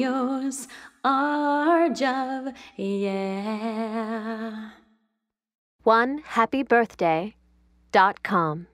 yours, our job, yeah. One happy birthday dot com.